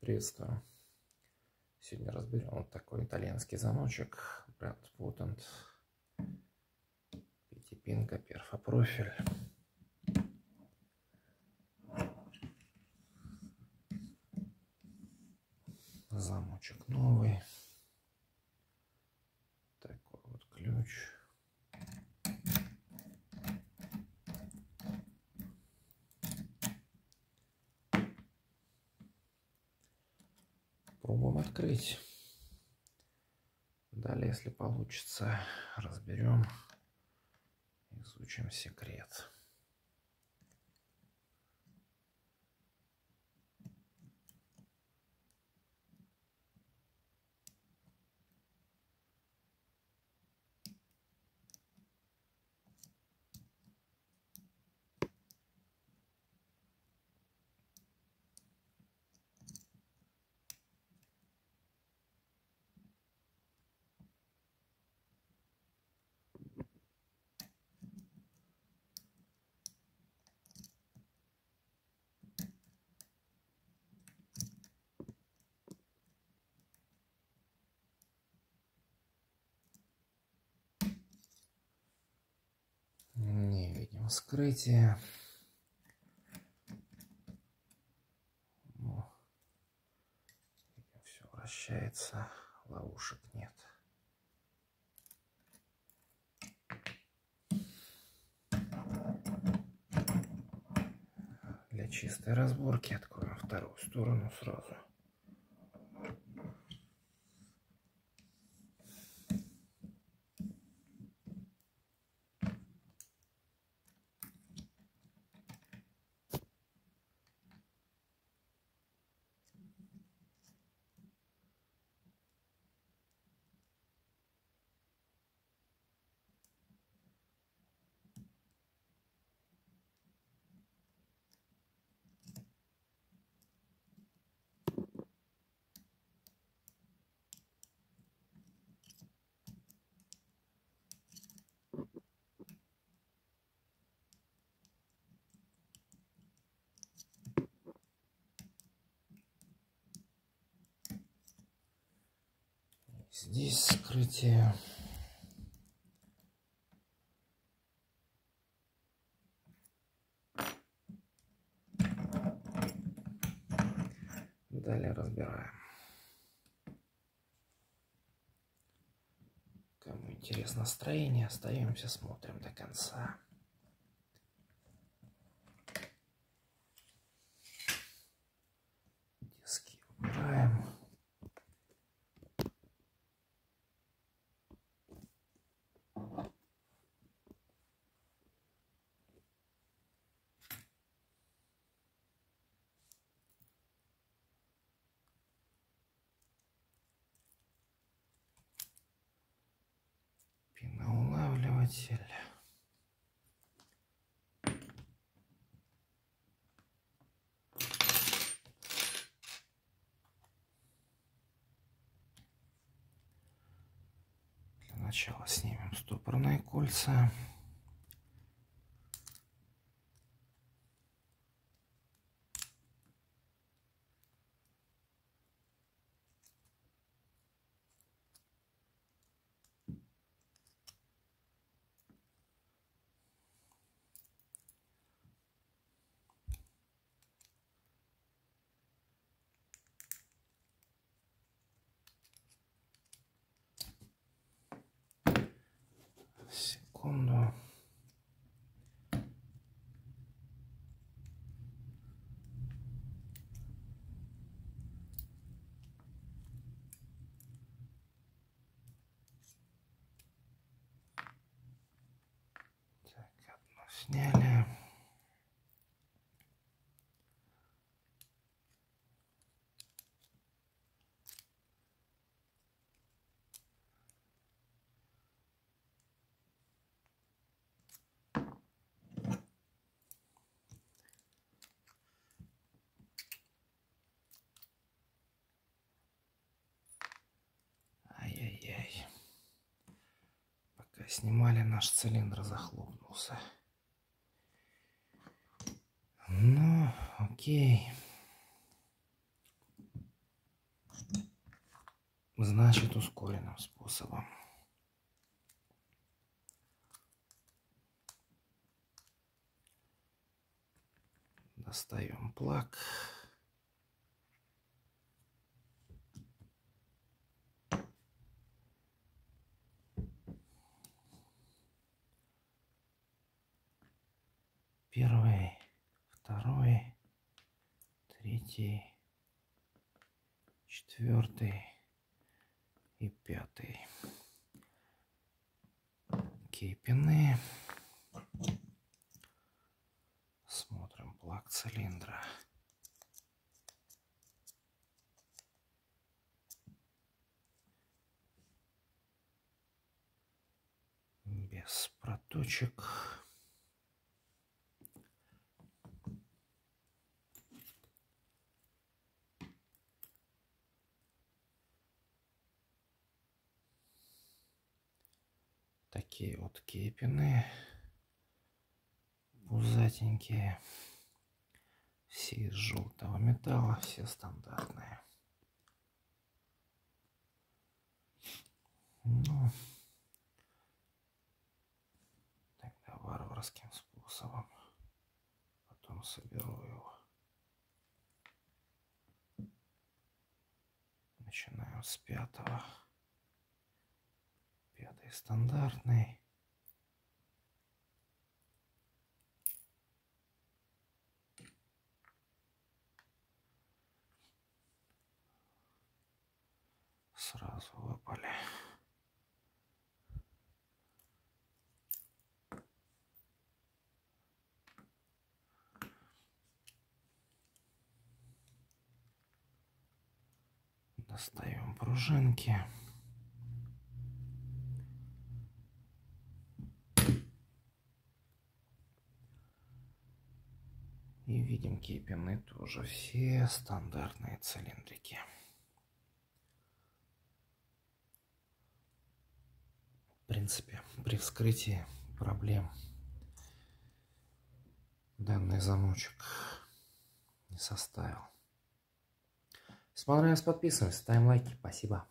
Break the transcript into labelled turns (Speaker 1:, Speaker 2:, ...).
Speaker 1: Приветствую. Сегодня разберем вот такой итальянский замочек. Бренд Potent. Пятипинка, перфопрофиль. Замочек новый. Такой вот ключ. Попробуем открыть. Далее, если получится, разберем, изучим секрет. Не видим скрытия. Ну, все вращается, ловушек нет. Для чистой разборки откроем вторую сторону сразу. Здесь скрытие. Далее разбираем. Кому интересно строение, остаемся, смотрим до конца. Пеноулавливатель. Для начала снимем стопорные кольца. Сняли. Ай-яй-яй. Пока снимали, наш цилиндр захлопнулся. Ну, окей. значит ускоренным способом. Достаем плак. Первый, второй, третий, четвертый и пятый. Кейпины. Смотрим плак цилиндра. Без проточек. Такие вот кепины пузатенькие. Все из желтого металла, все стандартные. Ну, тогда варварским способом. Потом соберу его. Начинаем с пятого стандартный. Сразу выпали. Достаем пружинки. Видим кипины тоже все стандартные цилиндрики. В принципе, при вскрытии проблем данный замочек не составил. Если понравилось, подписываемся, ставим лайки. Спасибо.